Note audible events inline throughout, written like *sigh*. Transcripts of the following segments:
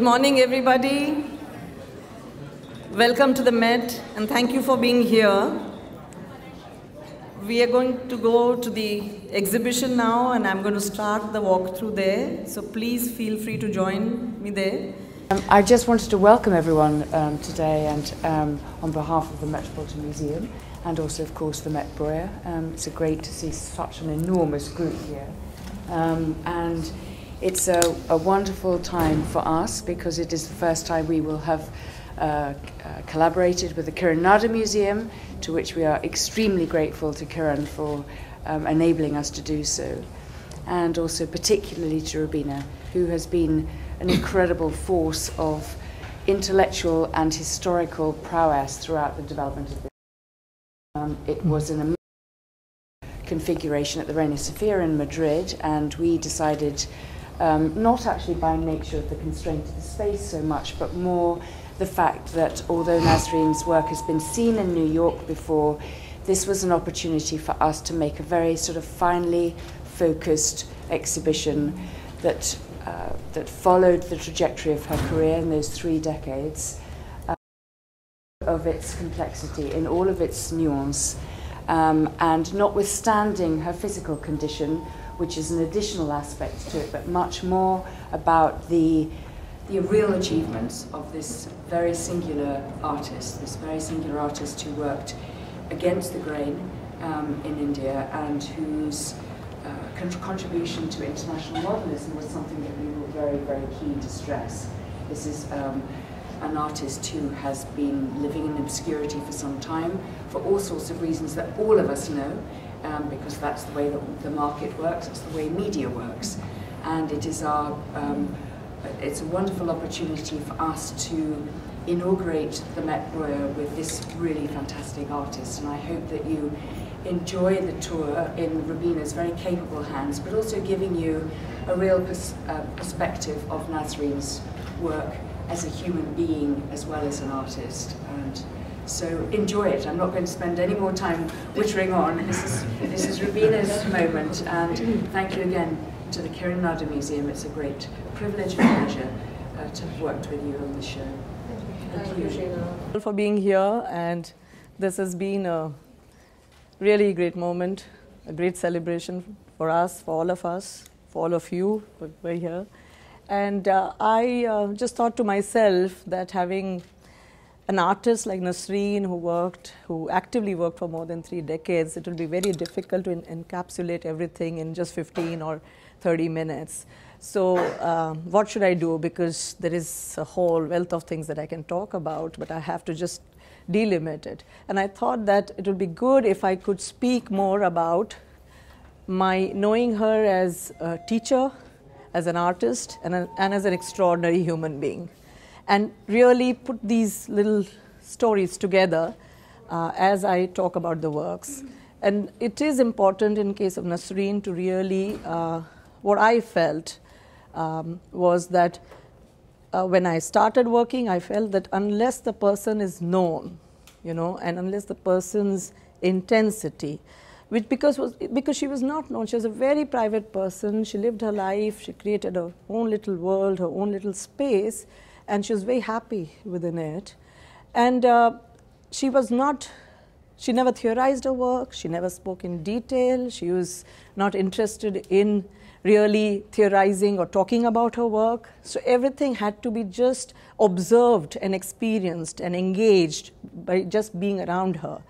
Good morning, everybody. Welcome to the Met, and thank you for being here. We are going to go to the exhibition now, and I'm going to start the walkthrough there. So please feel free to join me there. Um, I just wanted to welcome everyone um, today and um, on behalf of the Metropolitan Museum and also, of course, the Met Breuer. Um, it's a great to see such an enormous group here. Um, and it's a, a wonderful time for us because it is the first time we will have uh, uh, collaborated with the Kiran Nadar Museum, to which we are extremely grateful to Kiran for um, enabling us to do so, and also particularly to Roobina, who has been an incredible force of intellectual and historical prowess throughout the development of this. Um, it was an amazing configuration at the Reina Sofia in Madrid, and we decided, um, not actually by nature of the constraint of the space so much, but more the fact that although Nasreen's work has been seen in New York before, this was an opportunity for us to make a very sort of finely focused exhibition that, uh, that followed the trajectory of her career in those three decades. Uh, of its complexity, in all of its nuance, um, and notwithstanding her physical condition, which is an additional aspect to it, but much more about the, the real achievements of this very singular artist, this very singular artist who worked against the grain um, in India and whose uh, contribution to international modernism was something that we were very, very keen to stress. This is um, an artist who has been living in obscurity for some time for all sorts of reasons that all of us know, um, because that's the way that the market works, it's the way media works. And it is our, um, it's a wonderful opportunity for us to inaugurate the Met Breuer with this really fantastic artist. And I hope that you enjoy the tour in Roobina's very capable hands, but also giving you a real pers uh, perspective of Nasreen's work as a human being as well as an artist. And so enjoy it. I'm not going to spend any more time wittering on. This is, this is Roobina's moment. And thank you again to the Kiran Nadar Museum. It's a great privilege and pleasure uh, to have worked with you on the show. Thank you. Thank you for being here. And this has been a really great moment, a great celebration for us, for all of us, for all of you who are here. And uh, I uh, just thought to myself that having an artist like Nasreen who worked, who actively worked for more than three decades, it will be very difficult to encapsulate everything in just 15 or 30 minutes. So, uh, what should I do? Because there is a whole wealth of things that I can talk about, but I have to just delimit it. And I thought that it would be good if I could speak more about my knowing her as a teacher, as an artist and, a, and as an extraordinary human being. And really put these little stories together uh, as I talk about the works. And it is important in case of Nasreen to really, uh, what I felt um, was that uh, when I started working, I felt that unless the person is known, you know, and unless the person's intensity, which because was because she was not known. She was a very private person. She lived her life. She created her own little world, her own little space, and she was very happy within it. And uh, she was not. She never theorized her work. She never spoke in detail. She was not interested in really theorizing or talking about her work. So everything had to be just observed and experienced and engaged by just being around her.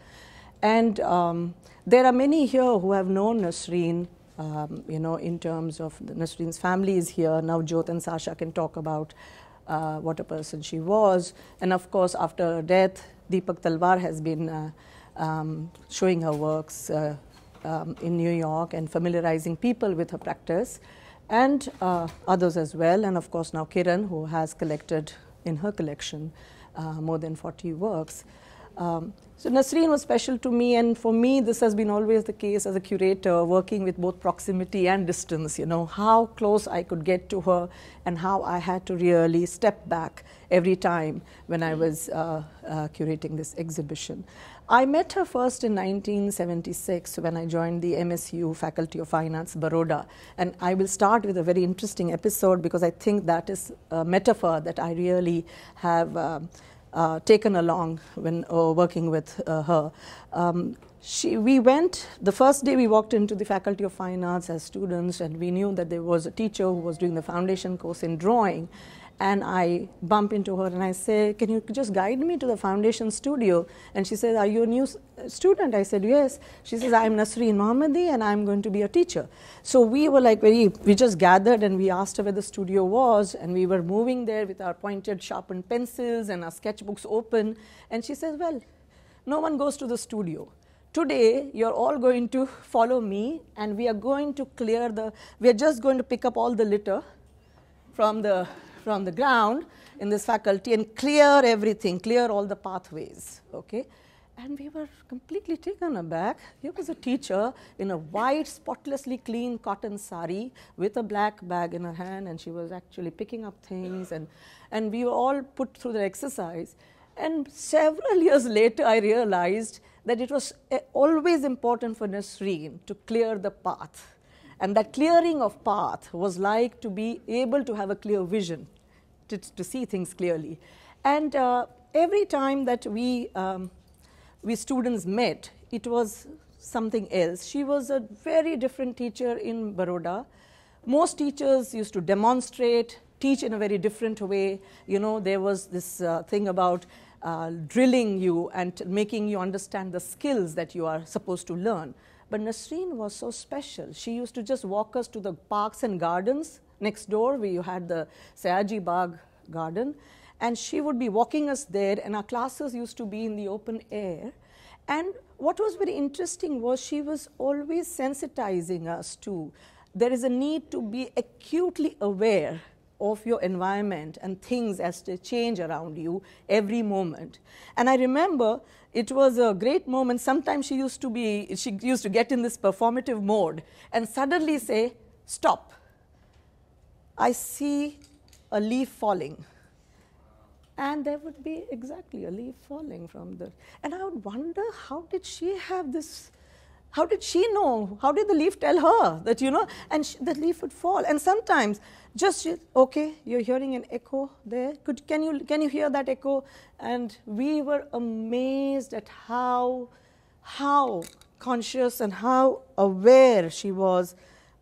And um, there are many here who have known Nasreen, um, you know, in terms of Nasreen's family is here. Now Jyot and Sasha can talk about uh, what a person she was. And of course, after her death, Deepak Talwar has been uh, um, showing her works uh, um, in New York and familiarizing people with her practice, and uh, others as well. And of course, now Kiran, who has collected in her collection uh, more than 40 works. Um, so Nasreen was special to me, and for me, this has been always the case as a curator, working with both proximity and distance. You know how close I could get to her, and how I had to really step back every time when I was uh, uh, curating this exhibition. I met her first in 1976 when I joined the MSU Faculty of Fine Arts, Baroda. And I will start with a very interesting episode because I think that is a metaphor that I really have uh, taken along when uh, working with uh, her. Um, she, we went, the first day we walked into the Faculty of Fine Arts as students, and we knew that there was a teacher who was doing the foundation course in drawing and I bump into her and I say, Can you just guide me to the foundation studio? And she says, Are you a new student? I said, Yes. She says, I'm Nasreen Mohamedi and I'm going to be a teacher. So we were like very, we just gathered and we asked her where the studio was and we were moving there with our pointed, sharpened pencils and our sketchbooks open. And she says, Well, no one goes to the studio. Today, you're all going to follow me and we are going to clear the, we are just going to pick up all the litter from the from the ground in this faculty and clear everything, clear all the pathways. Okay? And we were completely taken aback. Here was a teacher in a white, spotlessly clean cotton sari with a black bag in her hand, and she was actually picking up things. And, and we were all put through the exercise. And several *laughs* years later, I realized that it was eh, always important for Nasreen to clear the path and that clearing of path was like to be able to have a clear vision, to, to see things clearly. And uh, every time that we, um, we students met, it was something else. She was a very different teacher in Baroda. Most teachers used to demonstrate, teach in a very different way. You know, there was this uh, thing about uh, drilling you and making you understand the skills that you are supposed to learn. But Nasreen was so special. She used to just walk us to the parks and gardens next door where you had the Sayaji Bagh garden. And she would be walking us there, and our classes used to be in the open air. And what was very interesting was she was always sensitizing us to there is a need to be acutely aware of your environment and things as they change around you every moment. And I remember it was a great moment. Sometimes she used to be, she used to get in this performative mode and suddenly say, Stop. I see a leaf falling. And there would be exactly a leaf falling from the. And I would wonder how did she have this how did she know? How did the leaf tell her that, you know, and she, the leaf would fall? And sometimes just, okay, you're hearing an echo there. Could, can, you, can you hear that echo? And we were amazed at how, how conscious and how aware she was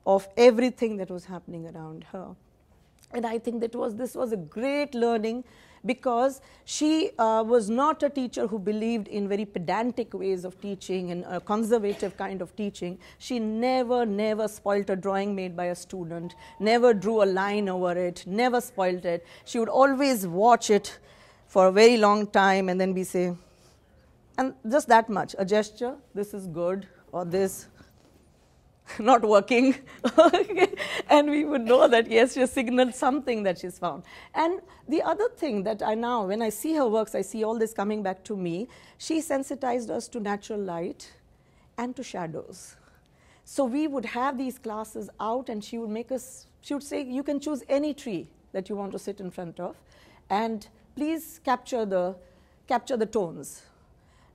of everything that was happening around her. And I think that was, this was a great learning because she uh, was not a teacher who believed in very pedantic ways of teaching and a conservative kind of teaching. She never, never spoilt a drawing made by a student, never drew a line over it, never spoilt it. She would always watch it for a very long time and then we say, and just that much, a gesture, this is good, or this, *laughs* not working. *laughs* and we would know that, yes, she signaled something that she's found. And the other thing that I now, when I see her works, I see all this coming back to me. She sensitized us to natural light and to shadows. So we would have these classes out, and she would make us, she would say, You can choose any tree that you want to sit in front of, and please capture the, capture the tones.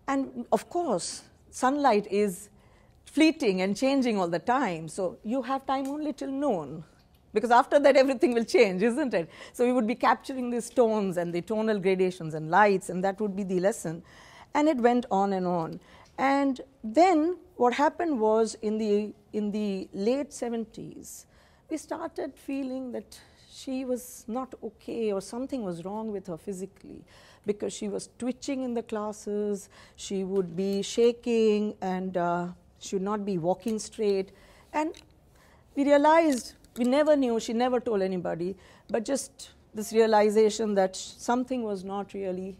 And of course, sunlight is fleeting and changing all the time. So you have time only till noon. Because after that, everything will change, isn't it? So we would be capturing these tones and the tonal gradations and lights, and that would be the lesson. And it went on and on. And then what happened was in the, in the late 70s, we started feeling that she was not okay or something was wrong with her physically because she was twitching in the classes, she would be shaking, and uh, she would not be walking straight. And we realized, we never knew, she never told anybody, but just this realization that something was not really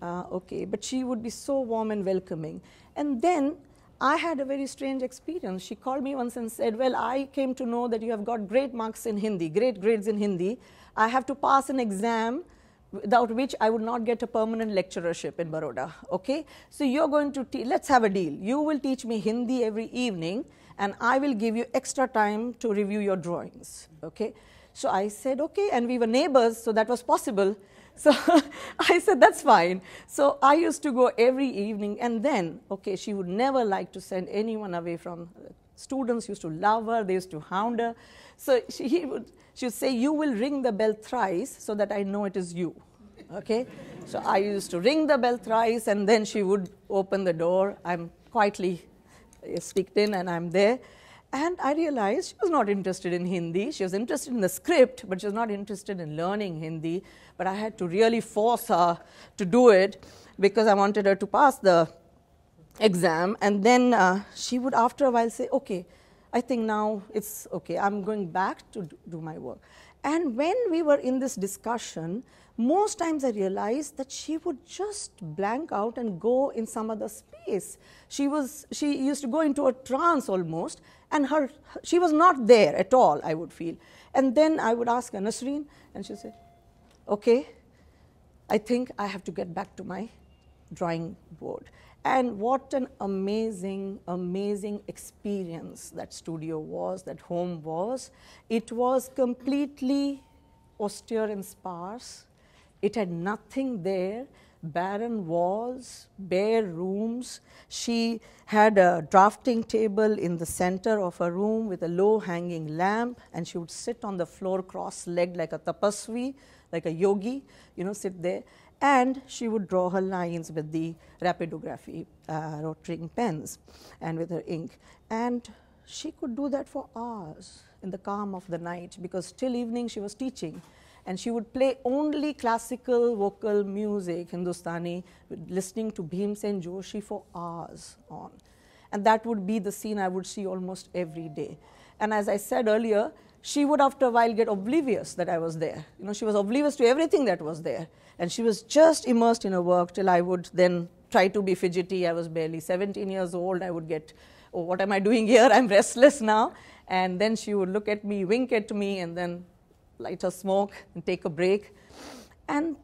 uh, okay. But she would be so warm and welcoming. And then I had a very strange experience. She called me once and said, Well, I came to know that you have got great marks in Hindi, great grades in Hindi. I have to pass an exam without which I would not get a permanent lecturership in Baroda. Okay, so you're going to te- let's have a deal. You will teach me Hindi every evening, and I will give you extra time to review your drawings. Okay, so I said okay, and we were neighbors, so that was possible. *laughs* So *laughs* I said, that's fine. So I used to go every evening, and then, okay, she would never like to send anyone away from students used to love her, they used to hound her. So she, he would, she would say, You will ring the bell thrice so that I know it is you. Okay? So I used to ring the bell thrice, and then she would open the door. I'm quietly uh, sneaked in, and I'm there. And I realized she was not interested in Hindi. She was interested in the script, but she was not interested in learning Hindi. But I had to really force her to do it because I wanted her to pass the exam. And then uh, she would, after a while, say, Okay, I think now it's okay, I'm going back to do my work. And when we were in this discussion, most times I realized that she would just blank out and go in some other space. She was she used to go into a trance almost, and her she was not there at all. I would feel, and then I would ask her, Nasreen, and she said, "Okay, I think I have to get back to my drawing board." And what an amazing, amazing experience that studio was, that home was. It was completely austere and sparse. It had nothing there, barren walls, bare rooms. She had a drafting table in the center of her room with a low hanging lamp, and she would sit on the floor cross legged like a tapasvi, like a yogi, you know, sit there and she would draw her lines with the rapidography uh, rotring pens and with her ink. And she could do that for hours in the calm of the night because till evening she was teaching. And she would play only classical vocal music, Hindustani, listening to Bhimsen Joshi for hours on. And that would be the scene I would see almost every day. And as I said earlier, she would after a while get oblivious that I was there. You know, she was oblivious to everything that was there. And she was just immersed in her work till I would then try to be fidgety. I was barely 17 years old. I would get, oh, what am I doing here? I'm restless now. And then she would look at me, wink at me, and then light a smoke and take a break. And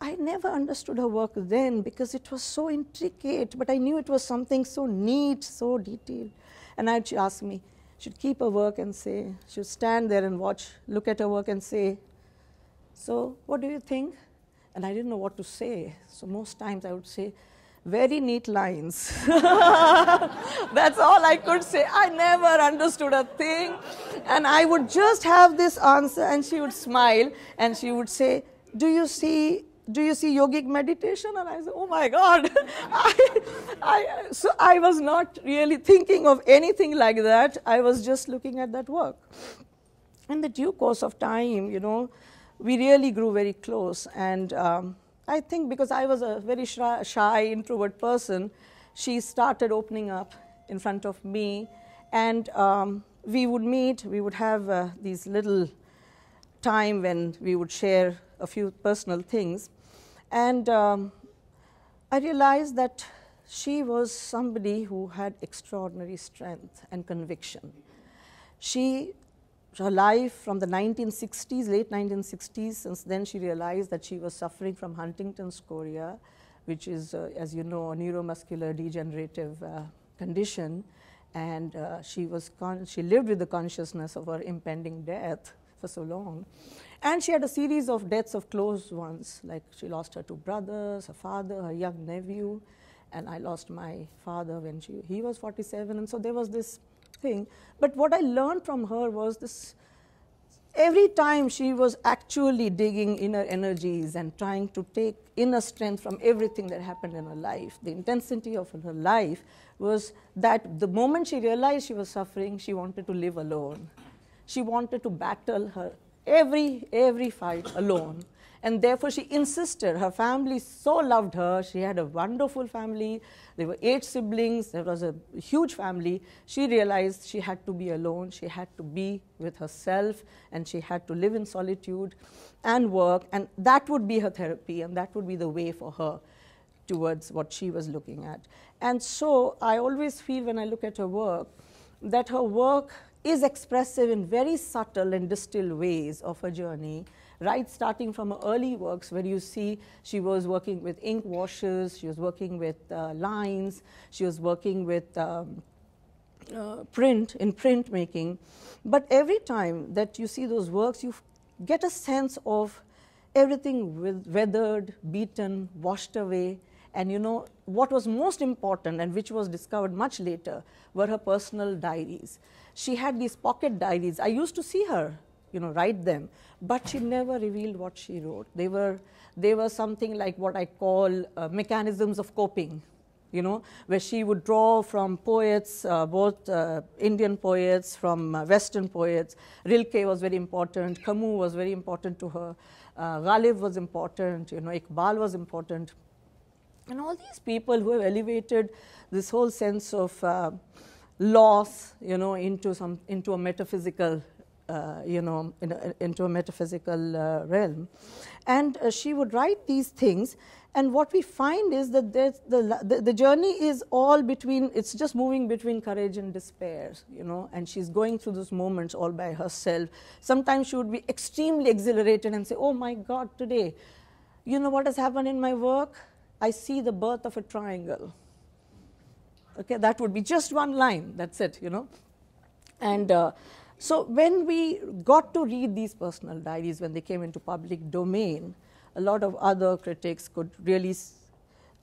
I never understood her work then because it was so intricate, but I knew it was something so neat, so detailed. And I'd, she ask me, she'd keep her work and say, she'd stand there and watch, look at her work and say, So, what do you think? and I didn't know what to say. So most times I would say, very neat lines. *laughs* That's all I could say. I never understood a thing. And I would just have this answer, and she would smile and she would say, Do you see? Do you see yogic meditation? And I said, Oh my God. *laughs* I, I, so I was not really thinking of anything like that. I was just looking at that work. In the due course of time, you know, we really grew very close. And um, I think because I was a very shy, shy, introvert person, she started opening up in front of me. And um, we would meet, we would have uh, these little time when we would share a few personal things. And um, I realized that she was somebody who had extraordinary strength and conviction. She her life from the 1960s, late 1960s, since then she realized that she was suffering from Huntington's chorea, which is, uh, as you know, a neuromuscular degenerative uh, condition. And uh, she, was she lived with the consciousness of her impending death for so long. And she had a series of deaths of close ones, like she lost her two brothers, her father, her young nephew, and I lost my father when she, he was 47. And so there was this thing. But what I learned from her was this every time she was actually digging inner energies and trying to take inner strength from everything that happened in her life, the intensity of her life was that the moment she realized she was suffering, she wanted to live alone. She wanted to battle her every every fight alone and therefore she insisted. Her family so loved her. She had a wonderful family. There were eight siblings. There was a huge family. She realized she had to be alone. She had to be with herself and she had to live in solitude and work. And that would be her therapy and that would be the way for her towards what she was looking at. And so I always feel when I look at her work that her work is expressive in very subtle and distilled ways of her journey right starting from her early works where you see she was working with ink washes, she was working with uh, lines, she was working with um, uh, print, in printmaking. But every time that you see those works, you get a sense of everything with weathered, beaten, washed away. And you know, what was most important and which was discovered much later were her personal diaries. She had these pocket diaries. I used to see her, you know, write them, but she never revealed what she wrote. They were, they were something like what I call uh, mechanisms of coping you know, where she would draw from poets, uh, both uh, Indian poets, from uh, Western poets. Rilke was very important, Camus was very important to her, uh, Ghalib was important, you know, Iqbal was important. And all these people who have elevated this whole sense of uh, loss, you know, into, some, into a metaphysical uh, you know, in a, into a metaphysical uh, realm. And uh, she would write these things, and what we find is that the, the, the journey is all between, it's just moving between courage and despair, you know, and she's going through those moments all by herself. Sometimes she would be extremely exhilarated and say, Oh my God, today, you know what has happened in my work? I see the birth of a triangle. Okay, that would be just one line, that's it, you know. And uh, so when we got to read these personal diaries when they came into public domain, a lot of other critics could really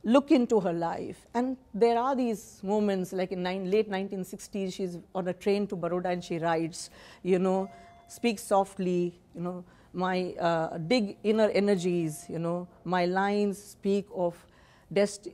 look into her life. And there are these moments, like in nine, late 1960s, she's on a train to Baroda and she writes, you know, speak softly, you know, my uh, big inner energies, you know, my lines speak of,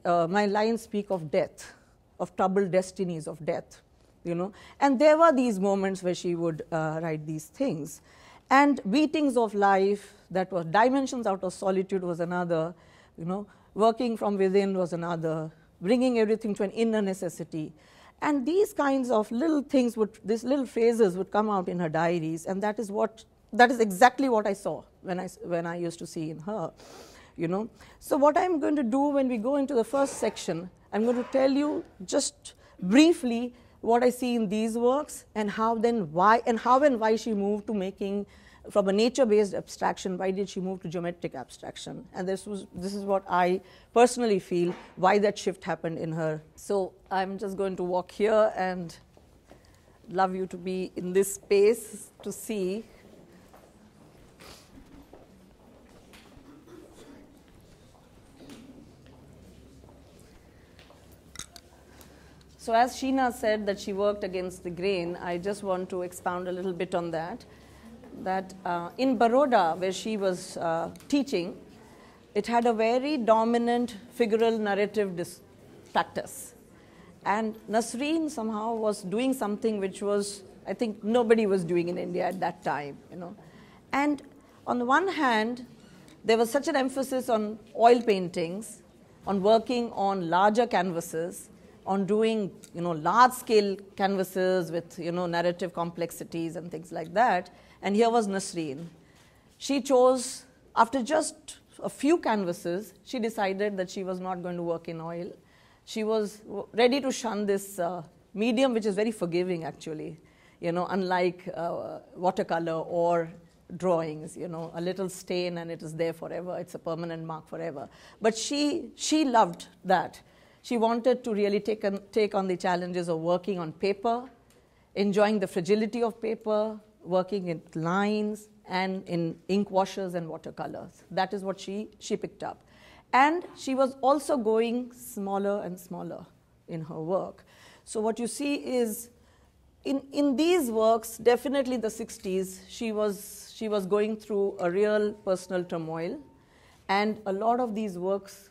uh, my lines speak of death, of troubled destinies of death, you know. And there were these moments where she would uh, write these things. And beatings of life, that was dimensions out of solitude was another, you know, working from within was another, bringing everything to an inner necessity. And these kinds of little things would, these little phrases would come out in her diaries, and that is what, that is exactly what I saw when I, when I used to see in her, you know. So what I'm going to do when we go into the first section, I'm going to tell you just briefly what I see in these works and how then why and how and why she moved to making from a nature-based abstraction, why did she move to geometric abstraction? And this was this is what I personally feel why that shift happened in her. So I'm just going to walk here and love you to be in this space to see. So as Sheena said that she worked against the grain, I just want to expound a little bit on that that uh, in Baroda, where she was uh, teaching, it had a very dominant figural narrative practice. And Nasreen somehow was doing something which was, I think, nobody was doing in India at that time, you know. And on the one hand, there was such an emphasis on oil paintings, on working on larger canvases, on doing, you know, large-scale canvases with, you know, narrative complexities and things like that and here was Nasreen. She chose, after just a few canvases, she decided that she was not going to work in oil. She was ready to shun this uh, medium, which is very forgiving, actually, you know, unlike uh, watercolor or drawings, you know, a little stain and it is there forever. It's a permanent mark forever. But she, she loved that. She wanted to really take on, take on the challenges of working on paper, enjoying the fragility of paper, working in lines and in ink washers and watercolors. That is what she, she picked up. And she was also going smaller and smaller in her work. So, what you see is in, in these works, definitely the 60s, she was, she was going through a real personal turmoil. And a lot of these works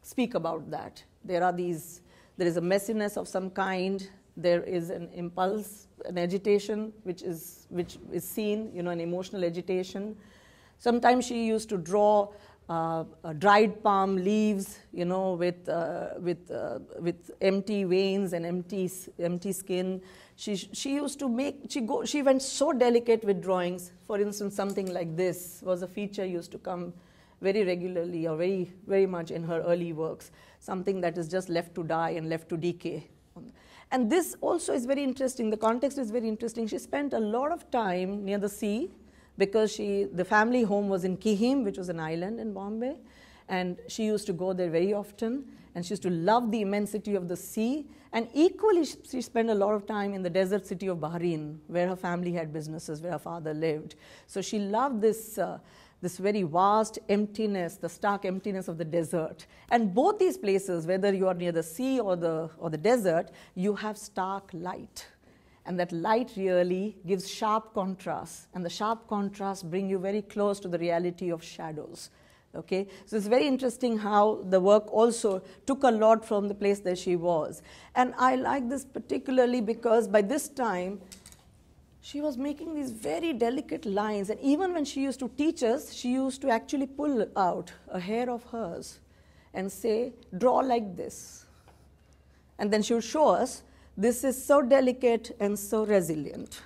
speak about that. There are these, there is a messiness of some kind, there is an impulse, an agitation, which is, which is seen, you know, an emotional agitation. Sometimes she used to draw uh, dried palm leaves, you know, with, uh, with, uh, with empty veins and empty, empty skin. She, she used to make, she, go, she went so delicate with drawings. For instance, something like this was a feature used to come very regularly or very, very much in her early works, something that is just left to die and left to decay. And this also is very interesting. The context is very interesting. She spent a lot of time near the sea because she, the family home was in Kihim, which was an island in Bombay. And she used to go there very often. And she used to love the immensity of the sea. And equally, she spent a lot of time in the desert city of Bahrain, where her family had businesses, where her father lived. So she loved this, uh, this very vast emptiness, the stark emptiness of the desert. And both these places, whether you are near the sea or the, or the desert, you have stark light. And that light really gives sharp contrast, and the sharp contrast bring you very close to the reality of shadows. Okay, so it's very interesting how the work also took a lot from the place that she was. And I like this particularly because by this time, she was making these very delicate lines. And even when she used to teach us, she used to actually pull out a hair of hers and say, draw like this. And then she would show us, this is so delicate and so resilient.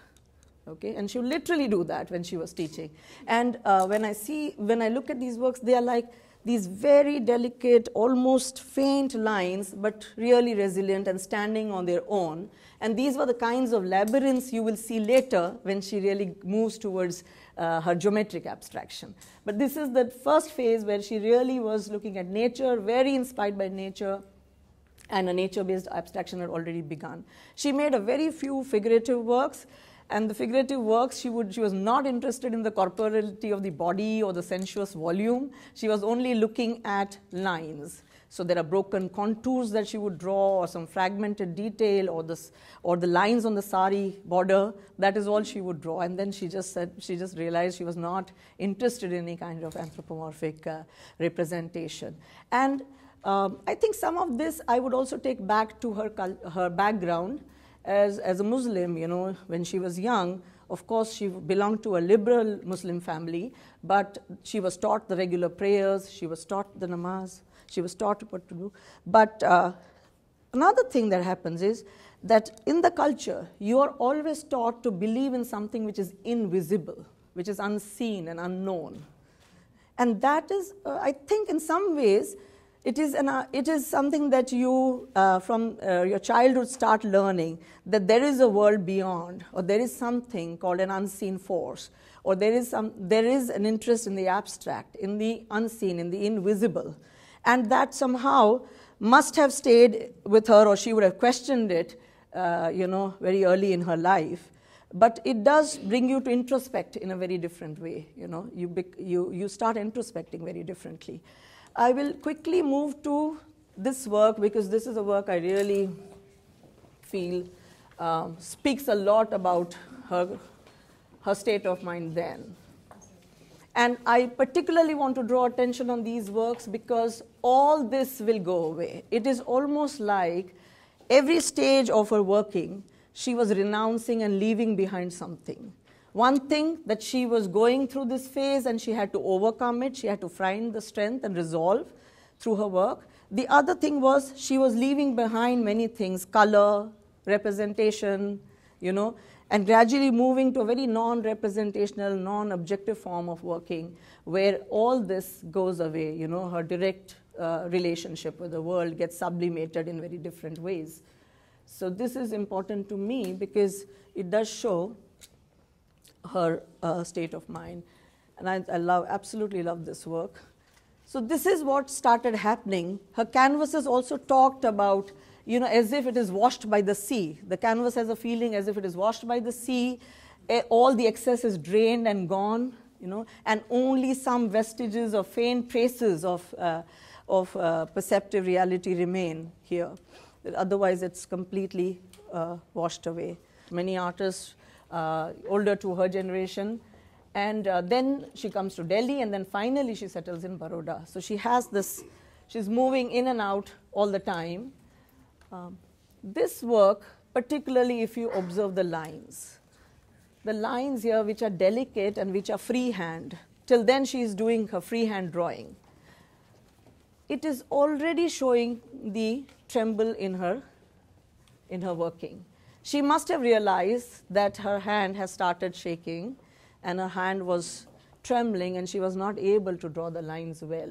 Okay, and she would literally do that when she was teaching. And uh, when I see, when I look at these works, they are like these very delicate, almost faint lines, but really resilient and standing on their own. And these were the kinds of labyrinths you will see later when she really moves towards uh, her geometric abstraction. But this is the first phase where she really was looking at nature, very inspired by nature, and a nature based abstraction had already begun. She made a very few figurative works and the figurative works she would she was not interested in the corporeality of the body or the sensuous volume. She was only looking at lines. So there are broken contours that she would draw or some fragmented detail or this or the lines on the sari border. That is all she would draw. And then she just said she just realized she was not interested in any kind of anthropomorphic uh, representation. And um, I think some of this I would also take back to her, her background as, as a Muslim, you know, when she was young, of course, she belonged to a liberal Muslim family, but she was taught the regular prayers, she was taught the namaz, she was taught what to do. But uh, another thing that happens is that in the culture, you are always taught to believe in something which is invisible, which is unseen and unknown. And that is, uh, I think, in some ways, it is, an, uh, it is something that you, uh, from uh, your childhood, start learning that there is a world beyond, or there is something called an unseen force, or there is, some, there is an interest in the abstract, in the unseen, in the invisible. And that somehow must have stayed with her, or she would have questioned it, uh, you know, very early in her life. But it does bring you to introspect in a very different way. You know, you, you, you start introspecting very differently. I will quickly move to this work because this is a work I really feel um, speaks a lot about her, her state of mind then. And I particularly want to draw attention on these works because all this will go away. It is almost like every stage of her working, she was renouncing and leaving behind something. One thing that she was going through this phase and she had to overcome it, she had to find the strength and resolve through her work. The other thing was she was leaving behind many things color, representation, you know, and gradually moving to a very non representational, non objective form of working where all this goes away, you know, her direct uh, relationship with the world gets sublimated in very different ways. So, this is important to me because it does show her uh, state of mind. And I, I love, absolutely love this work. So this is what started happening. Her canvases also talked about, you know, as if it is washed by the sea. The canvas has a feeling as if it is washed by the sea. All the excess is drained and gone, you know, and only some vestiges or faint traces of, uh, of uh, perceptive reality remain here. Otherwise, it's completely uh, washed away. Many artists older to her generation. And uh, then she comes to Delhi, and then finally she settles in Baroda. So she has this, she's moving in and out all the time. Um, this work, particularly if you observe the lines, the lines here which are delicate and which are freehand, till then she is doing her freehand drawing. It is already showing the tremble in her, in her working. She must have realized that her hand has started shaking and her hand was trembling and she was not able to draw the lines well.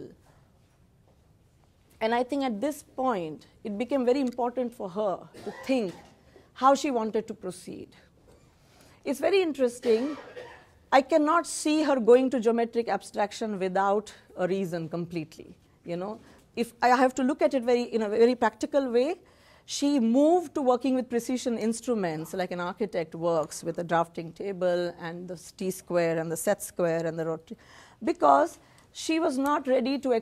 And I think at this point, it became very important for her to think how she wanted to proceed. It's very interesting. I cannot see her going to geometric abstraction without a reason completely. You know, if I have to look at it very in a very practical way, she moved to working with precision instruments like an architect works with a drafting table and the T square and the set square and the rot- because she was not ready to,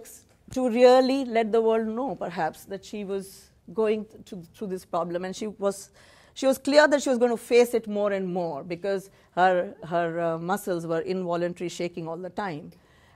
to really let the world know, perhaps, that she was going to, through this problem. And she was, she was clear that she was going to face it more and more because her, her uh, muscles were involuntary shaking all the time.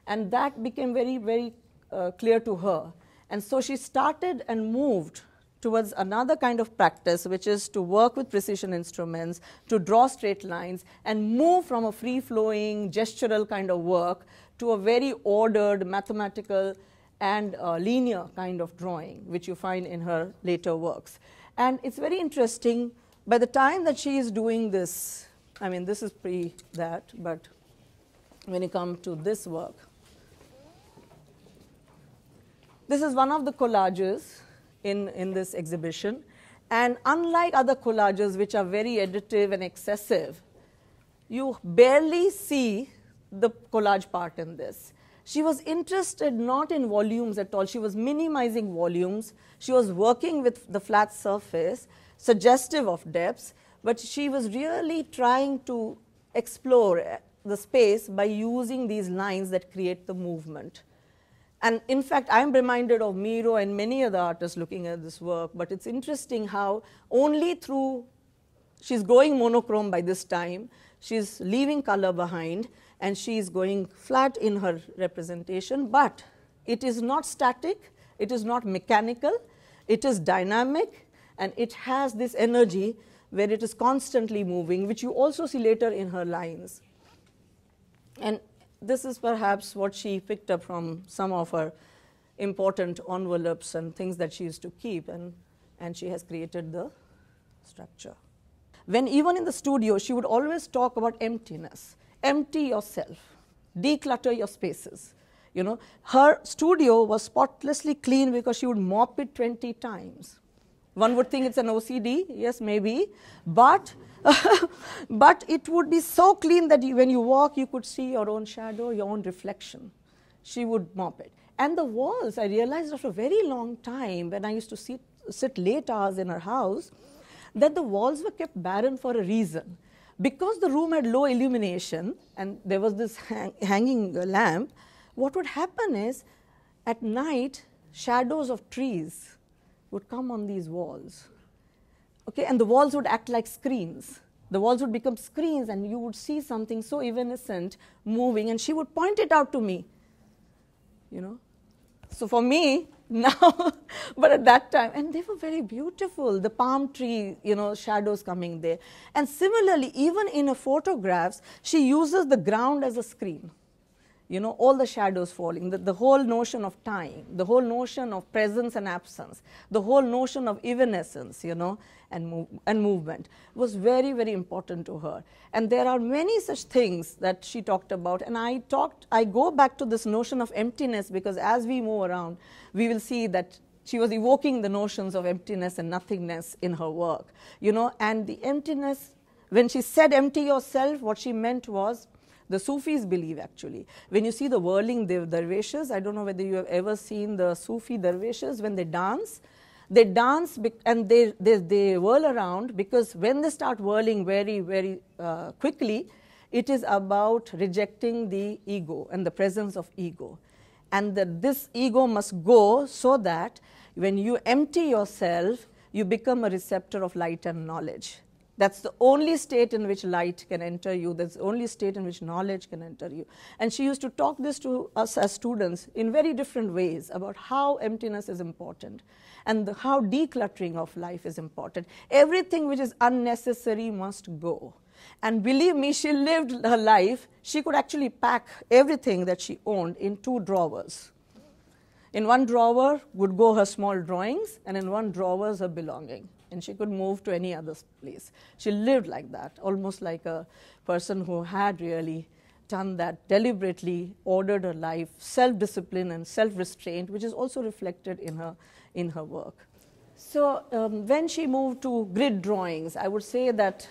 And that became very, very uh, clear to her. And so she started and moved towards another kind of practice, which is to work with precision instruments, to draw straight lines, and move from a free flowing, gestural kind of work to a very ordered, mathematical, and uh, linear kind of drawing, which you find in her later works. And it's very interesting, by the time that she is doing this, I mean, this is pre that, but when you come to this work, this is one of the collages in, in this exhibition. And unlike other collages, which are very additive and excessive, you barely see the collage part in this. She was interested not in volumes at all, she was minimizing volumes. She was working with the flat surface, suggestive of depths, but she was really trying to explore the space by using these lines that create the movement. And in fact, I'm reminded of Miro and many other artists looking at this work, but it's interesting how only through, she's going monochrome by this time, she's leaving color behind, and she's going flat in her representation, but it is not static, it is not mechanical, it is dynamic, and it has this energy where it is constantly moving, which you also see later in her lines. And this is perhaps what she picked up from some of her important envelopes and things that she used to keep, and, and she has created the structure. When even in the studio, she would always talk about emptiness. Empty yourself, declutter your spaces. You know, her studio was spotlessly clean because she would mop it 20 times. One would think it's an OCD, yes, maybe, but *laughs* but it would be so clean that you, when you walk, you could see your own shadow, your own reflection. She would mop it. And the walls, I realized after a very long time, when I used to sit, sit late hours in her house, that the walls were kept barren for a reason. Because the room had low illumination and there was this hang hanging lamp, what would happen is at night, shadows of trees would come on these walls. Okay, and the walls would act like screens. The walls would become screens, and you would see something so evanescent moving, and she would point it out to me. You know? So for me, *laughs* now, but at that time, and they were very beautiful, the palm tree, you know, shadows coming there. And similarly, even in her photographs, she uses the ground as a screen you know, all the shadows falling, the, the whole notion of time, the whole notion of presence and absence, the whole notion of evanescence, you know, and, move, and movement was very, very important to her. And there are many such things that she talked about. And I talked, I go back to this notion of emptiness because as we move around, we will see that she was evoking the notions of emptiness and nothingness in her work, you know, and the emptiness, when she said empty yourself, what she meant was the Sufis believe actually. When you see the whirling dervishes, I don't know whether you have ever seen the Sufi dervishes when they dance. They dance and they, they, they whirl around because when they start whirling very, very uh, quickly, it is about rejecting the ego and the presence of ego. And that this ego must go so that when you empty yourself, you become a receptor of light and knowledge. That's the only state in which light can enter you. That's the only state in which knowledge can enter you. And she used to talk this to us as students in very different ways about how emptiness is important and the, how decluttering of life is important. Everything which is unnecessary must go. And believe me, she lived her life. She could actually pack everything that she owned in two drawers. In one drawer would go her small drawings, and in one drawer her belonging and she could move to any other place. She lived like that, almost like a person who had really done that, deliberately ordered her life, self discipline and self restraint, which is also reflected in her, in her work. So, um, when she moved to grid drawings, I would say that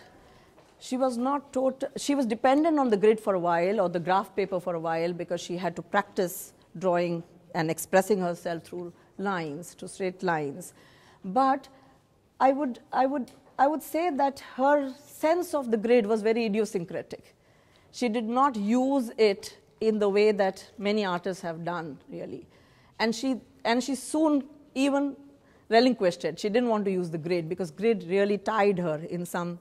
she was not total, she was dependent on the grid for a while or the graph paper for a while because she had to practice drawing and expressing herself through lines, to straight lines. But I would, I would, I would say that her sense of the grid was very idiosyncratic. She did not use it in the way that many artists have done, really. And she, and she soon even relinquished it. She didn't want to use the grid because grid really tied her in some,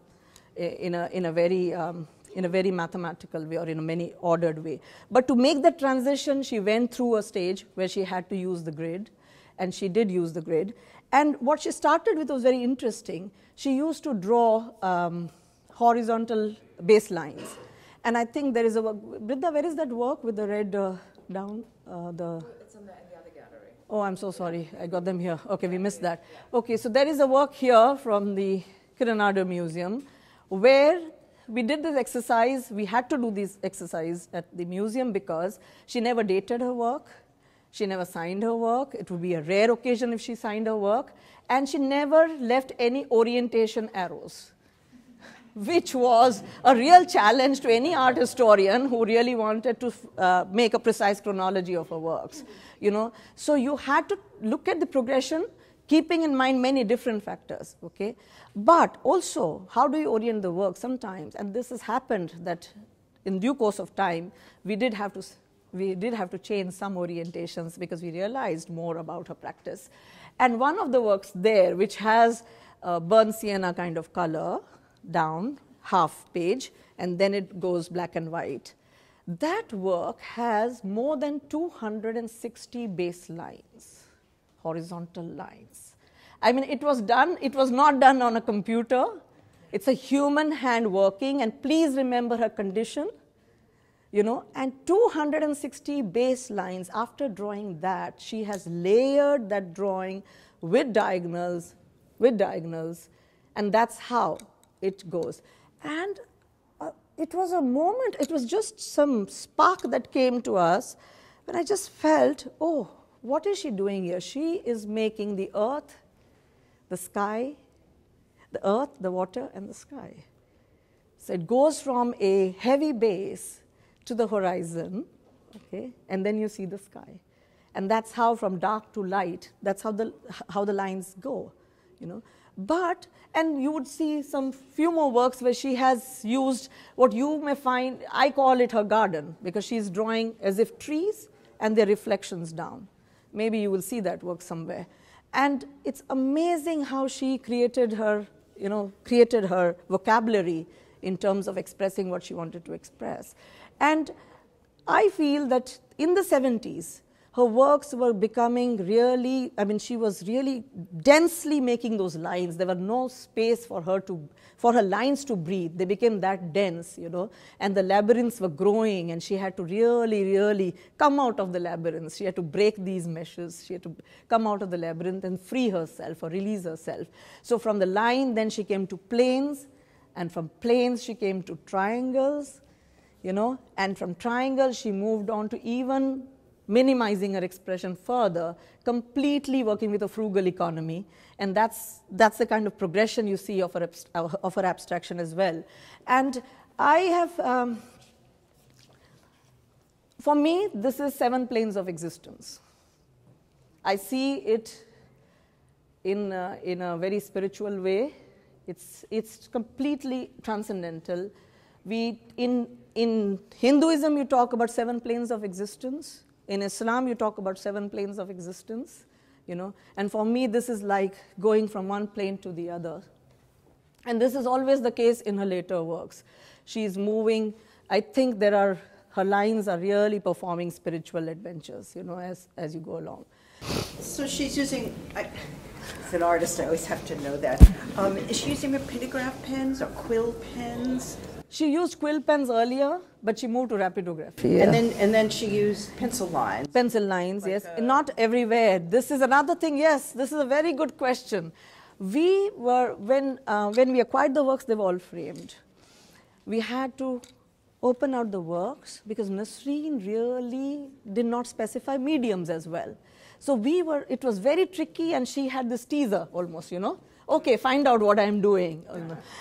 in a, in a very, um, in a very mathematical way or in a many ordered way. But to make that transition, she went through a stage where she had to use the grid, and she did use the grid. And what she started with was very interesting. She used to draw um, horizontal baselines. And I think there is a work. Britta, where is that work with the red uh, down? Uh, the it's in the, in the other gallery. Oh, I'm so sorry. I got them here. Okay, we missed that. Okay, so there is a work here from the Kiran Museum where we did this exercise. We had to do this exercise at the museum because she never dated her work. She never signed her work. It would be a rare occasion if she signed her work. And she never left any orientation arrows *laughs* which was a real challenge to any art historian who really wanted to uh, make a precise chronology of her works. You know, so you had to look at the progression, keeping in mind many different factors. Okay, but also how do you orient the work? Sometimes, and this has happened that in due course of time, we did have to we did have to change some orientations because we realized more about her practice. And one of the works there, which has a burnt sienna kind of color, down half page and then it goes black and white. That work has more than 260 baselines, horizontal lines. I mean, it was done, it was not done on a computer. It's a human hand working, and please remember her condition, you know, and 260 baselines. After drawing that, she has layered that drawing with diagonals, with diagonals, and that's how it goes. And uh, it was a moment, it was just some spark that came to us when I just felt, oh, what is she doing here? She is making the earth, the sky, the earth, the water, and the sky. So it goes from a heavy base to the horizon, okay, and then you see the sky. And that's how from dark to light, that's how the, how the lines go, you know. But, and you would see some few more works where she has used what you may find, I call it her garden, because she's drawing as if trees and their reflections down. Maybe you will see that work somewhere. And it's amazing how she created her, you know, created her vocabulary in terms of expressing what she wanted to express. And I feel that in the 70s, her works were becoming really, I mean, she was really densely making those lines. There was no space for her to, for her lines to breathe. They became that dense, you know, and the labyrinths were growing, and she had to really, really come out of the labyrinth. She had to break these meshes. She had to come out of the labyrinth and free herself or release herself. So from the line, then she came to planes, and from planes, she came to triangles, you know, and from triangle she moved on to even minimizing her expression further, completely working with a frugal economy. And that's, that's the kind of progression you see of her, of her abstraction as well. And I have, um, for me, this is seven planes of existence. I see it in, uh, in a very spiritual way. It's, it's completely transcendental. We, in, in Hinduism, you talk about seven planes of existence. In Islam, you talk about seven planes of existence, you know, and for me, this is like going from one plane to the other. And this is always the case in her later works. She's moving, I think there are, her lines are really performing spiritual adventures, you know, as, as you go along. So she's using, I, as an artist, I always have to know that. Um, is she using rapidograph pens or quill pens? She used quill pens earlier, but she moved to rapidography. Yeah. And then and then she used pencil lines. Pencil lines, like yes. A... Not everywhere. This is another thing. Yes, this is a very good question. We were when uh, when we acquired the works, they were all framed. We had to open out the works because Nasreen really did not specify mediums as well. So we were. It was very tricky, and she had this teaser almost, you know okay, find out what I'm doing.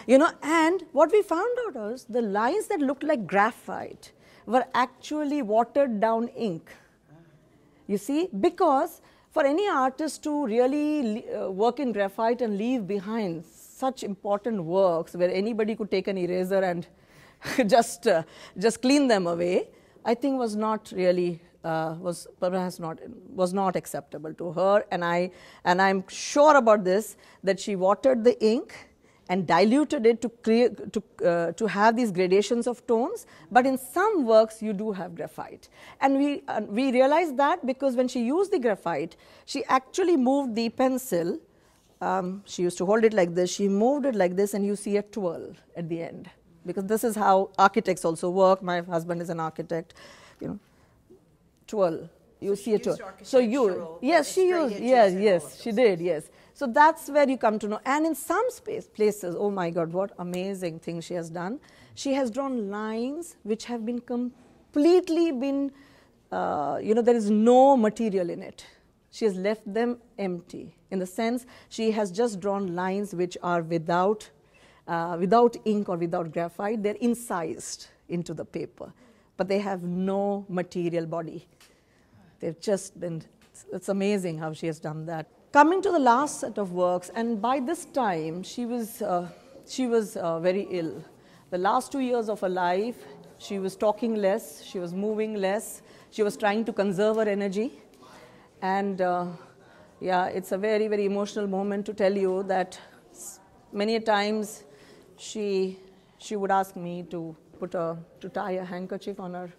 You know, and what we found out was the lines that looked like graphite were actually watered down ink. You see, because for any artist to really uh, work in graphite and leave behind such important works where anybody could take an eraser and *laughs* just, uh, just clean them away, I think was not really uh, was perhaps not was not acceptable to her. And I and I'm sure about this that she watered the ink and diluted it to create to uh, to have these gradations of tones. But in some works, you do have graphite, and we uh, we realized that because when she used the graphite, she actually moved the pencil. Um, she used to hold it like this. She moved it like this, and you see a twirl at the end because this is how architects also work. My husband is an architect, you know, twirl. You So see a twirl. So you, yes, she used, yes, yes, she did, yes. So that's where you come to know. And in some space, places, oh my God, what amazing thing she has done. She has drawn lines which have been completely been, uh, you know, there is no material in it. She has left them empty. In the sense, she has just drawn lines which are without, uh, without ink or without graphite. They're incised into the paper, but they have no material body. They've just been, it's, amazing how she has done that. Coming to the last set of works, and by this time she was, uh, she was uh, very ill. The last two years of her life, she was talking less, she was moving less, she was trying to conserve her energy. And uh, yeah, it's a very, very emotional moment to tell you that many a times she, she would ask me to put a, to tie a handkerchief on her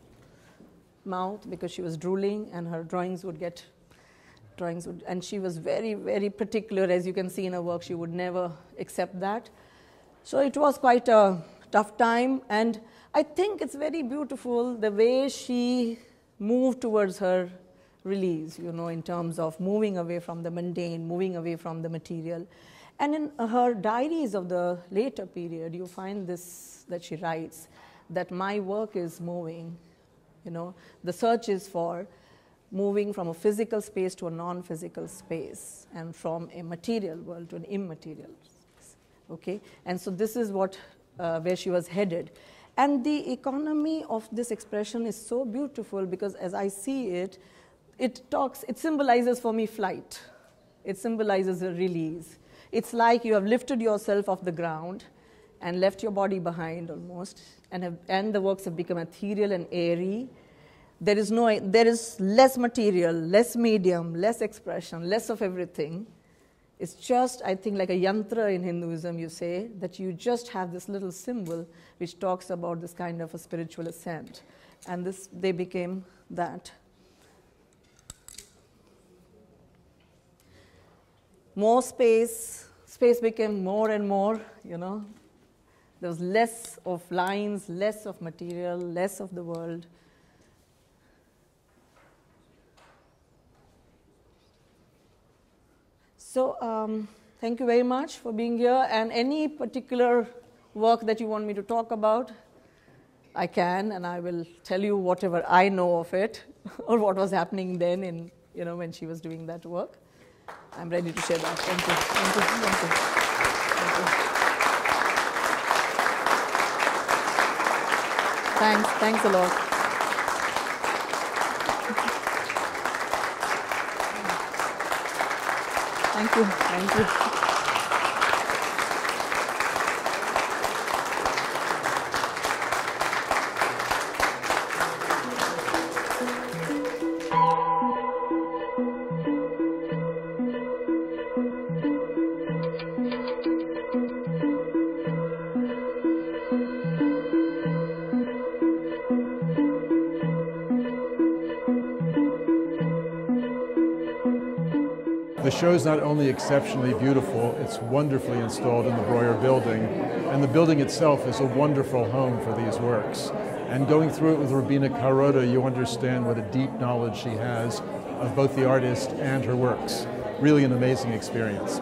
mouth because she was drooling and her drawings would get drawings would, and she was very very particular. As you can see in her work she would never accept that. So it was quite a tough time. And i think it's very beautiful the way she moved towards her release you know in terms of moving away from the mundane moving away from the material. And in her diaries of the later period you find this that she writes that my work is moving you know. The search is for moving from a physical space to a non-physical space and from a material world to an immaterial space okay? And so this is what uh, where she was headed. And the economy of this expression is so beautiful because as i see it it talks it symbolizes for me flight. It symbolizes a release. It's like you have lifted yourself off the ground and left your body behind almost and, have, and the works have become ethereal and airy. There is no there is less material less medium less expression less of everything. It's just i think like a yantra in hinduism you say that you just have this little symbol which talks about this kind of a spiritual ascent. And this they became that. More space space became more and more you know there was less of lines less of material less of the world So, um, thank you very much for being here. And any particular work that you want me to talk about, I can, and I will tell you whatever I know of it *laughs* or what was happening then in, you know, when she was doing that work. I'm ready to share that. Thank you. Thank you. Thank you. Thank you. Thanks. Thanks a lot. Thank you. Thank you. Not only exceptionally beautiful, it's wonderfully installed in the Breuer building, and the building itself is a wonderful home for these works. And going through it with Roobina Karode, you understand what a deep knowledge she has of both the artist and her works. Really an amazing experience.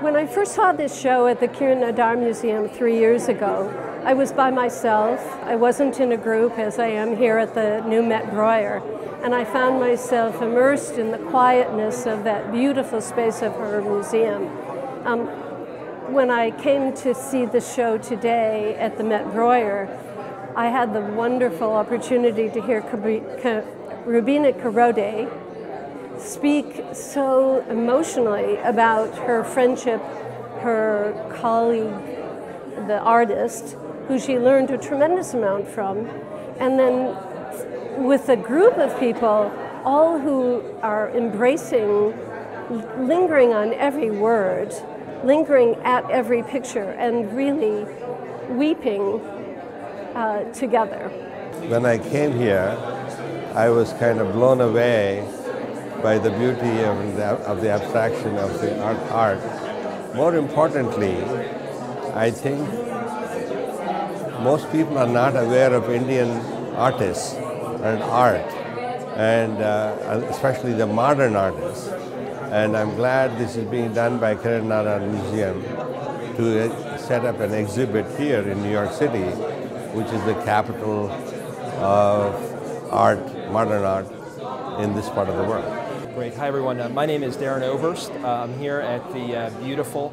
When I first saw this show at the Kiran Nadar Museum three years ago, I was by myself. I wasn't in a group as I am here at the new Met Breuer. And I found myself immersed in the quietness of that beautiful space of her museum. Um, when I came to see the show today at the Met Breuer, I had the wonderful opportunity to hear Roobina Karode speak so emotionally about her friendship, her colleague, the artist, who she learned a tremendous amount from, and then with a group of people, all who are embracing, lingering on every word, lingering at every picture, and really weeping uh, together. When I came here, I was kind of blown away by the beauty of the, of the abstraction of the art, art. More importantly, I think most people are not aware of Indian artists and art, and uh, especially the modern artists. And I'm glad this is being done by Kiran Nadar Museum to uh, set up an exhibit here in New York City, which is the capital of art, modern art, in this part of the world. Great. Hi, everyone. Uh, my name is Darren Oberst. Uh, I'm here at the uh, beautiful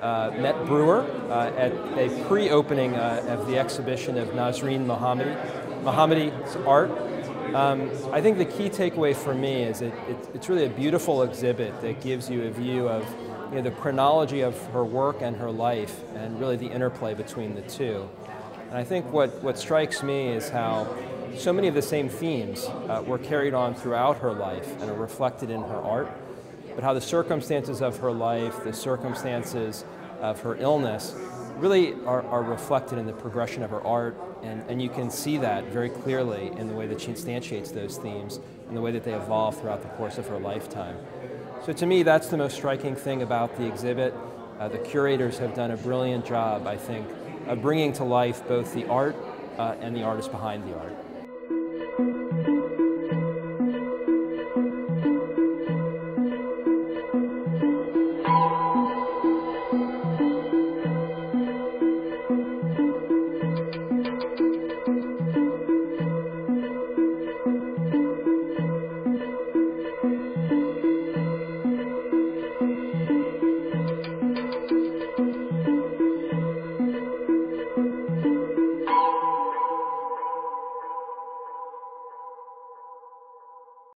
uh, Met Breuer uh, at a pre-opening uh, of the exhibition of Nasreen Mohamedi. Mohamedi's art. Um, I think the key takeaway for me is it, it, it's really a beautiful exhibit that gives you a view of you know, the chronology of her work and her life and really the interplay between the two. And I think what, what strikes me is how so many of the same themes uh, were carried on throughout her life and are reflected in her art, but how the circumstances of her life, the circumstances of her illness, really are, are reflected in the progression of her art, and, and you can see that very clearly in the way that she instantiates those themes and the way that they evolve throughout the course of her lifetime. So to me, that's the most striking thing about the exhibit. Uh, the curators have done a brilliant job, I think, of bringing to life both the art uh, and the artist behind the art.